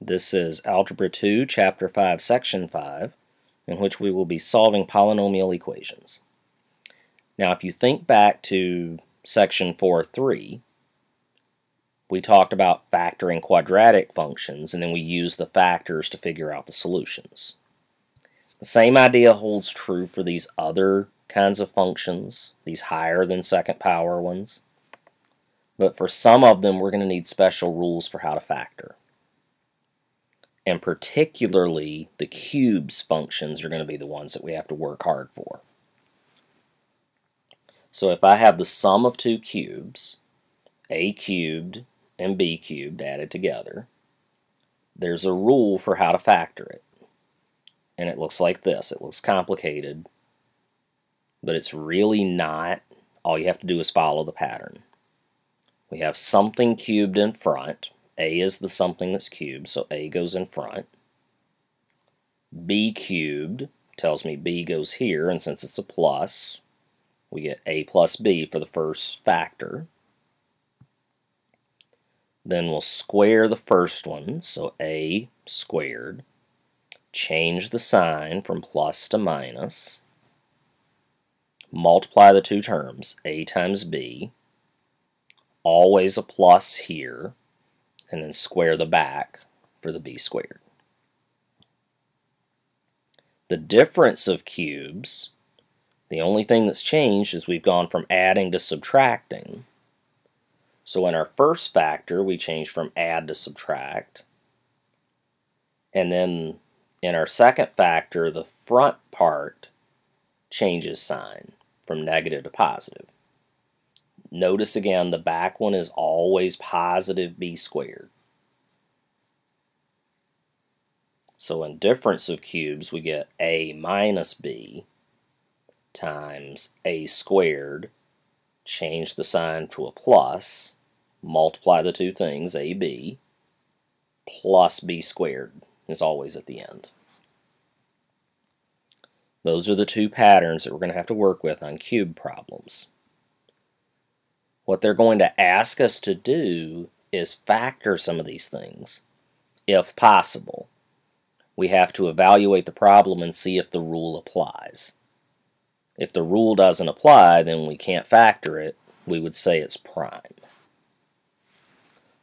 This is Algebra 2, Chapter 5, Section 5, in which we will be solving polynomial equations. Now, if you think back to Section 4.3, we talked about factoring quadratic functions, and then we used the factors to figure out the solutions. The same idea holds true for these other kinds of functions, these higher than second power ones. But for some of them, we're going to need special rules for how to factor. And particularly, the cubes functions are going to be the ones that we have to work hard for. So if I have the sum of two cubes, a cubed and b cubed added together, there's a rule for how to factor it. And it looks like this. It looks complicated, but it's really not. All you have to do is follow the pattern. We have something cubed in front. A is the something that's cubed, so A goes in front. B cubed tells me B goes here, and since it's a plus, we get A plus B for the first factor. Then we'll square the first one, so A squared. Change the sign from plus to minus. Multiply the two terms, A times B always a plus here, and then square the back for the b squared. The difference of cubes, the only thing that's changed is we've gone from adding to subtracting. So in our first factor, we changed from add to subtract. And then in our second factor, the front part changes sign from negative to positive. Notice again, the back one is always positive b squared. So in difference of cubes, we get a minus b times a squared, change the sign to a plus, multiply the two things, ab, plus b squared is always at the end. Those are the two patterns that we're going to have to work with on cube problems. What they're going to ask us to do is factor some of these things, if possible. We have to evaluate the problem and see if the rule applies. If the rule doesn't apply, then we can't factor it. We would say it's prime.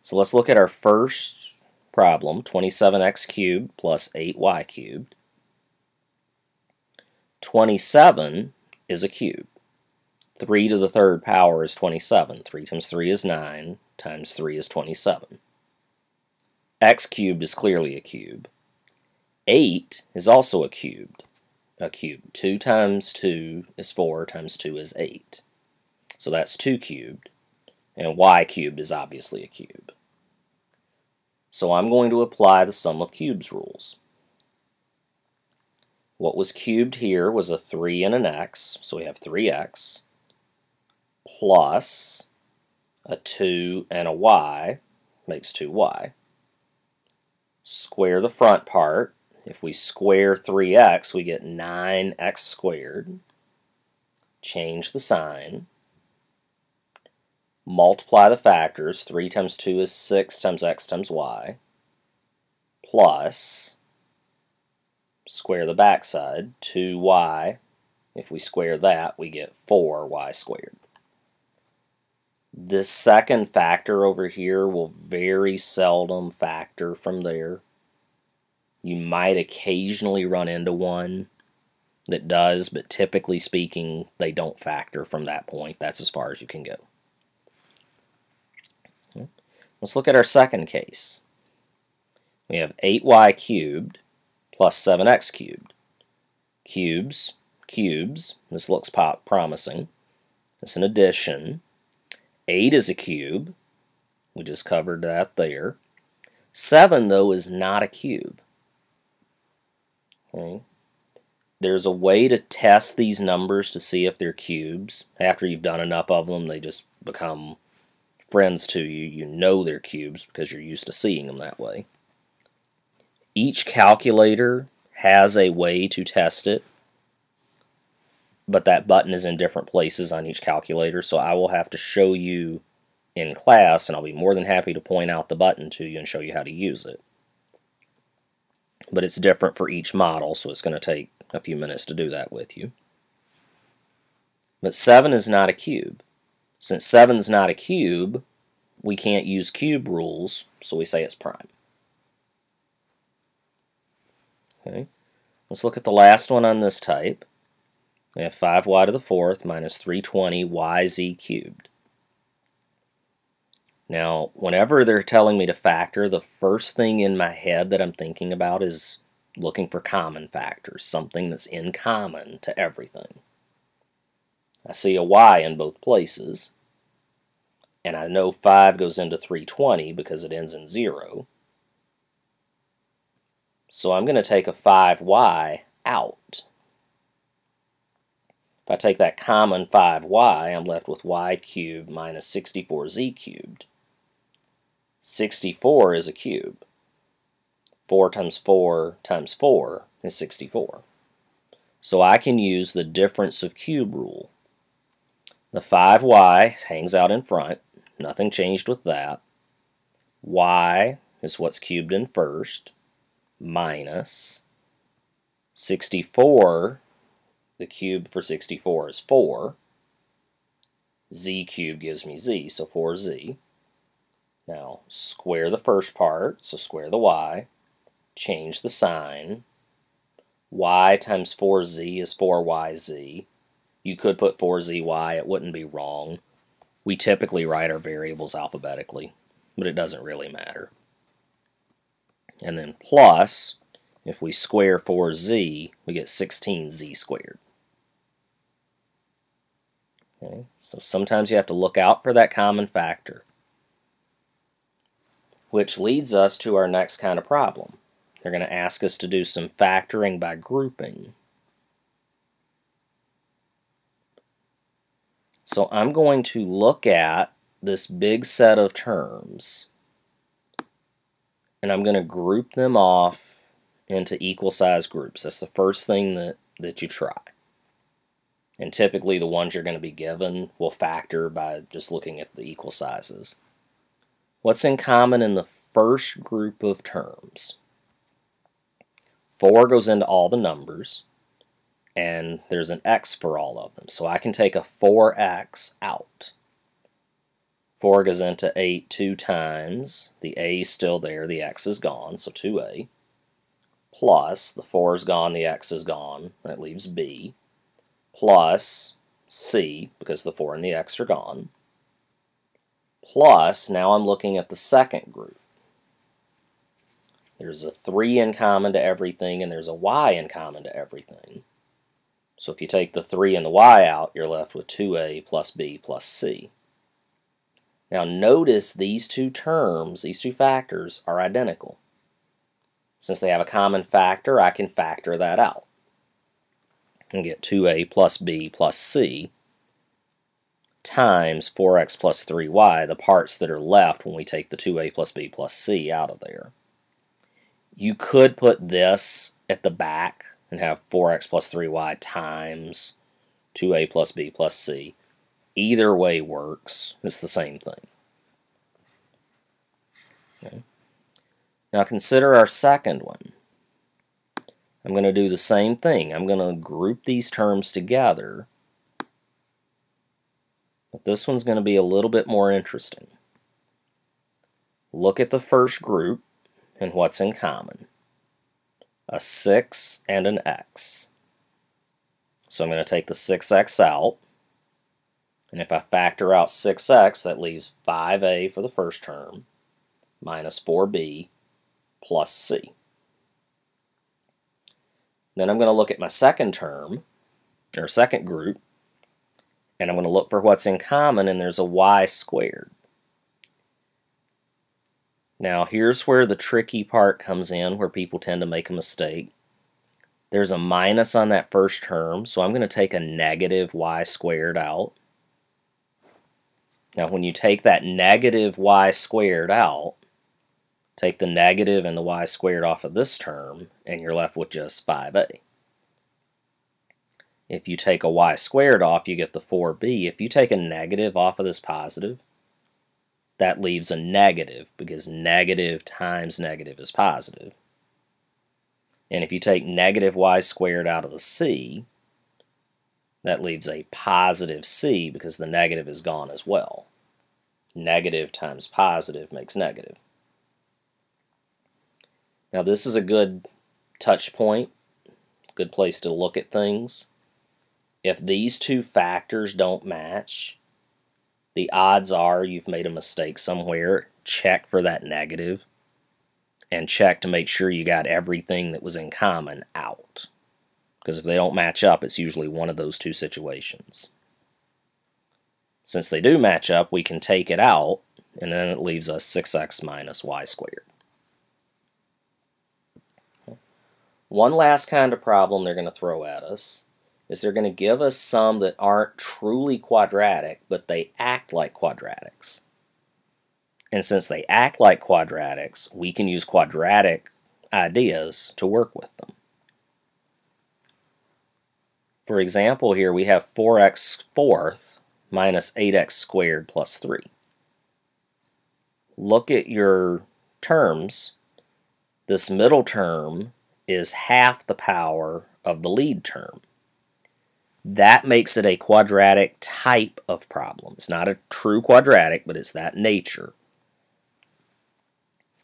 So let's look at our first problem, 27x cubed plus 8y cubed. 27 is a cube. 3 to the third power is 27. 3 times 3 is 9, times 3 is 27. x cubed is clearly a cube. 8 is also a cubed. A cube. 2 times 2 is 4, times 2 is 8. So that's 2 cubed. And y cubed is obviously a cube. So I'm going to apply the sum of cubes rules. What was cubed here was a 3 and an x, so we have 3x plus a 2 and a y makes 2y. Square the front part. If we square 3x, we get 9x squared. Change the sign. Multiply the factors. 3 times 2 is 6 times x times y. Plus, square the backside, 2y. If we square that, we get 4y squared. This second factor over here will very seldom factor from there. You might occasionally run into one that does, but typically speaking, they don't factor from that point. That's as far as you can go. Let's look at our second case. We have 8y cubed plus 7x cubed. Cubes, cubes, this looks promising. It's an addition. 8 is a cube. We just covered that there. 7, though, is not a cube. Okay. There's a way to test these numbers to see if they're cubes. After you've done enough of them, they just become friends to you. You know they're cubes because you're used to seeing them that way. Each calculator has a way to test it but that button is in different places on each calculator, so I will have to show you in class, and I'll be more than happy to point out the button to you and show you how to use it. but it's different for each model, so it's going to take a few minutes to do that with you. But 7 is not a cube. Since 7 is not a cube, we can't use cube rules, so we say it's prime. Okay. Let's look at the last one on this type. We have 5y to the fourth minus 320yz cubed. Now, whenever they're telling me to factor, the first thing in my head that I'm thinking about is looking for common factors, something that's in common to everything. I see a y in both places, and I know 5 goes into 320 because it ends in 0. So I'm going to take a 5y out. If I take that common 5y, I'm left with y cubed minus 64z cubed. 64 is a cube. 4 times 4 times 4 is 64. So I can use the difference of cube rule. The 5y hangs out in front. Nothing changed with that. y is what's cubed in first, minus 64. The cube for 64 is 4. z cubed gives me z, so 4z. Now, square the first part, so square the y, change the sign. y times 4z is 4yz. You could put 4zy, it wouldn't be wrong. We typically write our variables alphabetically, but it doesn't really matter. And then plus, if we square 4z, we get 16z squared. Okay, so sometimes you have to look out for that common factor which leads us to our next kind of problem. They're going to ask us to do some factoring by grouping. So I'm going to look at this big set of terms and I'm going to group them off into equal size groups. That's the first thing that, that you try. And typically the ones you're going to be given will factor by just looking at the equal sizes. What's in common in the first group of terms? 4 goes into all the numbers, and there's an x for all of them. So I can take a 4x out. 4 goes into 8 two times. The a is still there. The x is gone, so 2a. Plus, the 4 is gone, the x is gone. That leaves b. Plus c, because the 4 and the x are gone plus, now I'm looking at the second group. There's a 3 in common to everything, and there's a y in common to everything. So if you take the 3 and the y out, you're left with 2a plus b plus c. Now notice these two terms, these two factors, are identical. Since they have a common factor, I can factor that out and get 2a plus b plus c times 4x plus 3y, the parts that are left when we take the 2a plus b plus c out of there. You could put this at the back and have 4x plus 3y times 2a plus b plus c. Either way works. It's the same thing. Now consider our second one. I'm going to do the same thing. I'm going to group these terms together but this one's going to be a little bit more interesting. Look at the first group and what's in common. A 6 and an x. So I'm going to take the 6x out. And if I factor out 6x, that leaves 5a for the first term minus 4b plus c. Then I'm going to look at my second term, or second group, and I'm going to look for what's in common, and there's a y squared. Now here's where the tricky part comes in, where people tend to make a mistake. There's a minus on that first term, so I'm going to take a negative y squared out. Now when you take that negative y squared out, take the negative and the y squared off of this term, and you're left with just 5a. If you take a y squared off, you get the 4b. If you take a negative off of this positive, that leaves a negative because negative times negative is positive. And if you take negative y squared out of the c, that leaves a positive c because the negative is gone as well. Negative times positive makes negative. Now this is a good touch point, good place to look at things. If these two factors don't match, the odds are you've made a mistake somewhere. Check for that negative and check to make sure you got everything that was in common out. Because if they don't match up, it's usually one of those two situations. Since they do match up, we can take it out, and then it leaves us 6x minus y squared. One last kind of problem they're going to throw at us is they're going to give us some that aren't truly quadratic, but they act like quadratics. And since they act like quadratics, we can use quadratic ideas to work with them. For example, here we have 4x fourth minus 8x squared plus 3. Look at your terms. This middle term is half the power of the lead term. That makes it a quadratic type of problem. It's not a true quadratic, but it's that nature.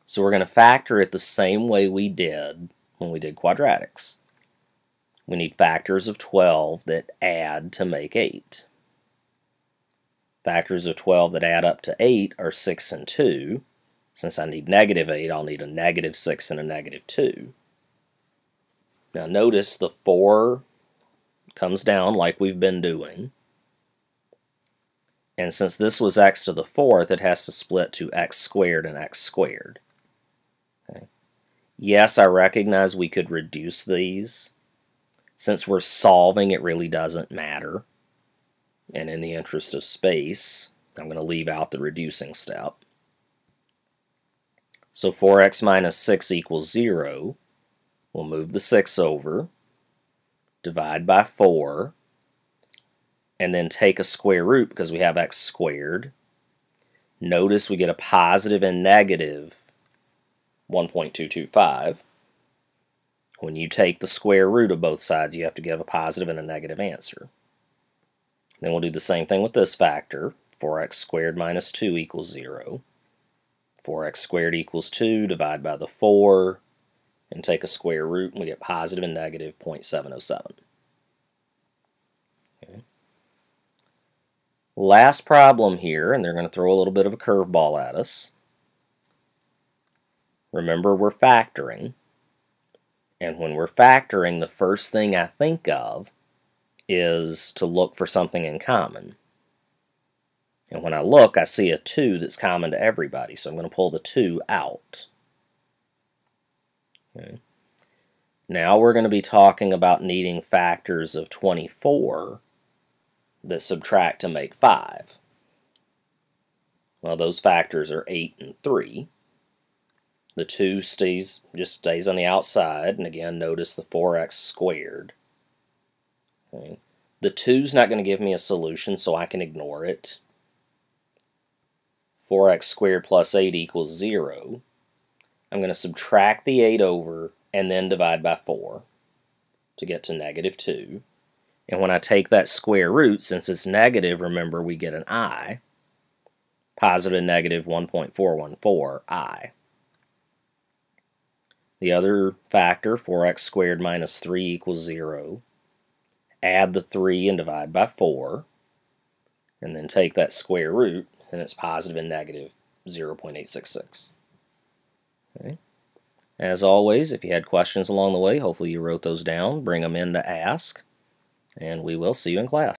So we're going to factor it the same way we did when we did quadratics. We need factors of 12 that add to make 8. Factors of 12 that add up to 8 are 6 and 2. Since I need negative 8, I'll need a negative 6 and a negative 2. Now notice the 4 comes down like we've been doing. And since this was x to the fourth, it has to split to x squared and x squared. Okay. Yes, I recognize we could reduce these. Since we're solving, it really doesn't matter. And in the interest of space, I'm going to leave out the reducing step. So 4x minus 6 equals 0. We'll move the 6 over divide by 4, and then take a square root because we have x squared. Notice we get a positive and negative 1.225. When you take the square root of both sides, you have to give a positive and a negative answer. Then we'll do the same thing with this factor. 4x squared minus 2 equals 0. 4x squared equals 2, divide by the 4, and take a square root, and we get positive and negative 0.707. Okay. Last problem here, and they're going to throw a little bit of a curveball at us. Remember, we're factoring. And when we're factoring, the first thing I think of is to look for something in common. And when I look, I see a 2 that's common to everybody, so I'm going to pull the 2 out. Okay. Now we're going to be talking about needing factors of 24 that subtract to make 5. Well, those factors are 8 and 3. The 2 stays just stays on the outside, and again, notice the 4x squared. Okay. The 2's not going to give me a solution, so I can ignore it. 4x squared plus 8 equals 0. I'm going to subtract the 8 over and then divide by 4 to get to negative 2. And when I take that square root, since it's negative, remember we get an i. Positive negative 1.414 i. The other factor, 4x squared minus 3 equals 0. Add the 3 and divide by 4. And then take that square root, and it's positive and negative 0.866. Okay. As always, if you had questions along the way, hopefully you wrote those down. Bring them in to ask, and we will see you in class.